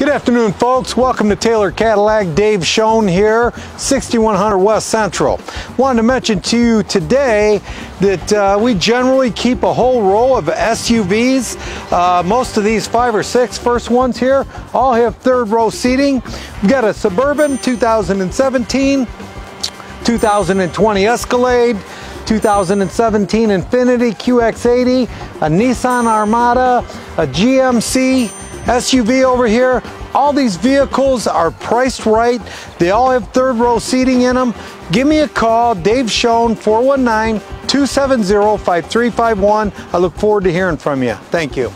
Good afternoon, folks. Welcome to Taylor Cadillac. Dave Schoen here, 6100 West Central. Wanted to mention to you today that uh, we generally keep a whole row of SUVs. Uh, most of these five or six first ones here all have third row seating. We've got a Suburban 2017, 2020 Escalade, 2017 Infiniti QX80, a Nissan Armada, a GMC, SUV over here. All these vehicles are priced right. They all have third row seating in them. Give me a call, Dave Schoen, 419 270 5351. I look forward to hearing from you. Thank you.